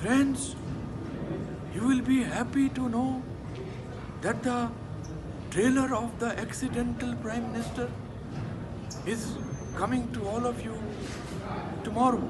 Friends, you will be happy to know that the trailer of the accidental Prime Minister is coming to all of you tomorrow.